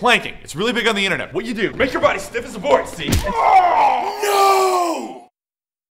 Planking. It's really big on the internet. What you do, make your body stiff as a board, see? Oh!